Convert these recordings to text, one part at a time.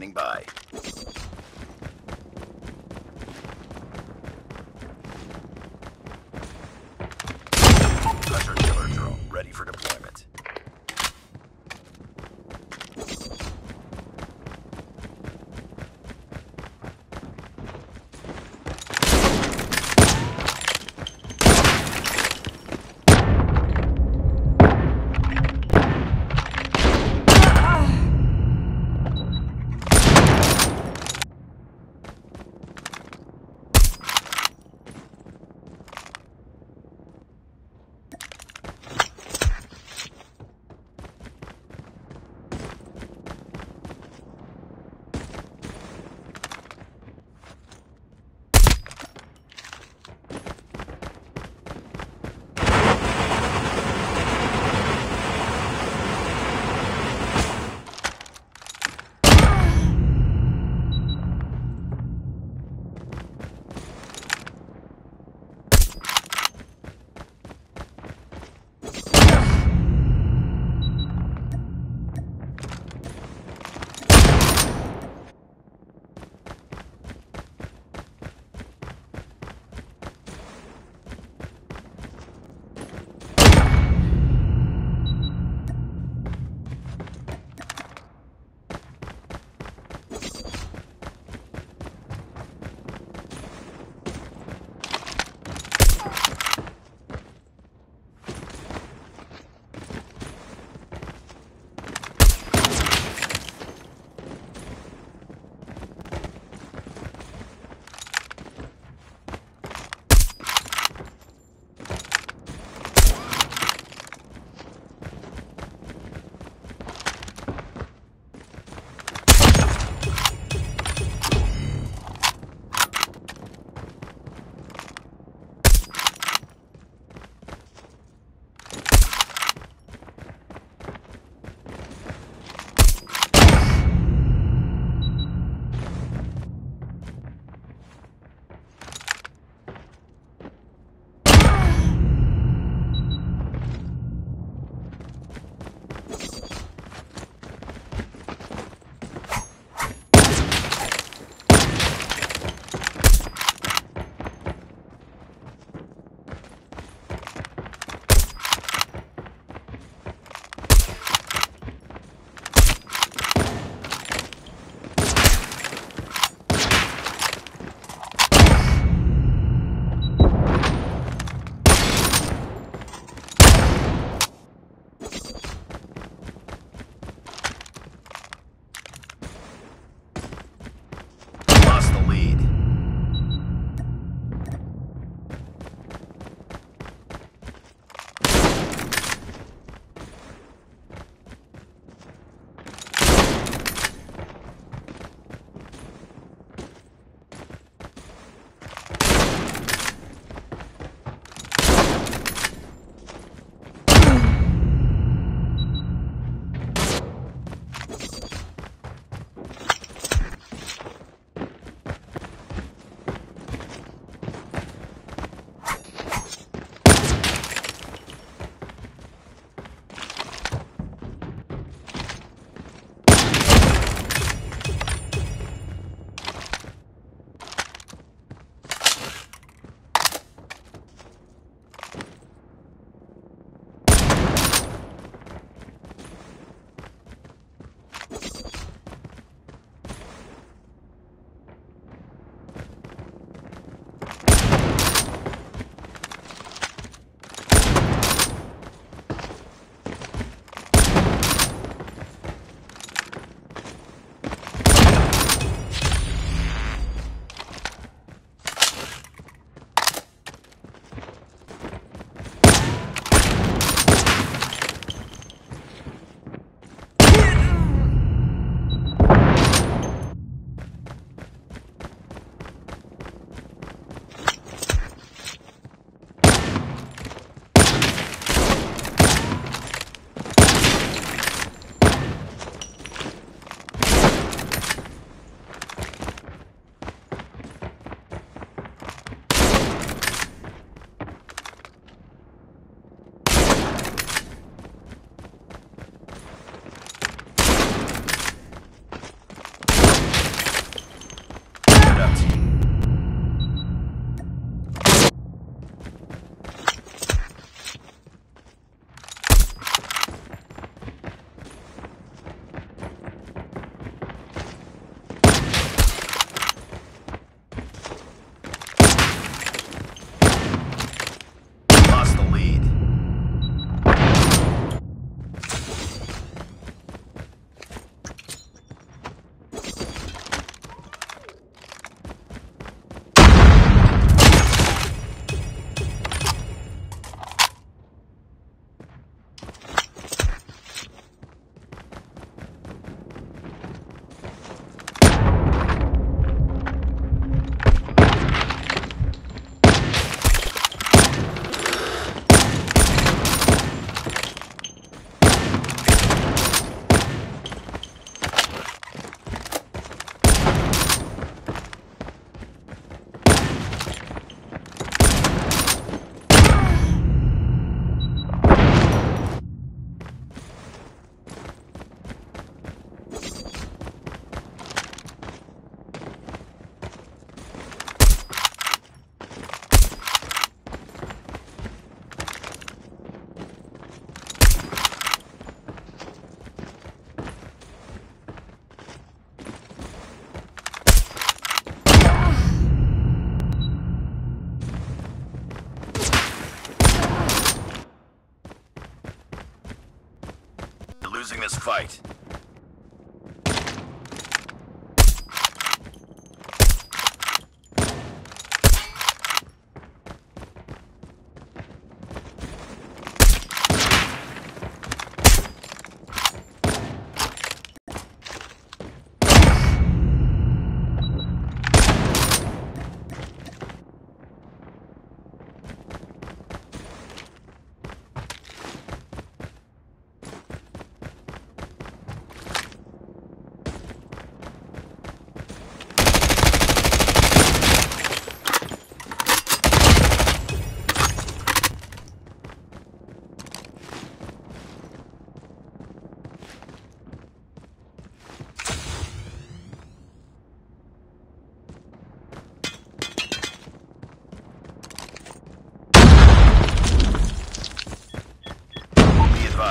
standing by.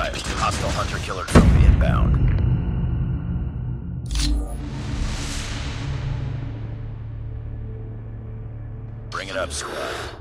5. Hostile hunter-killer drone inbound. Bring it up, squad.